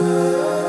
Oh.